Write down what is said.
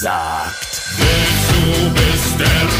sagt. Willst du bist der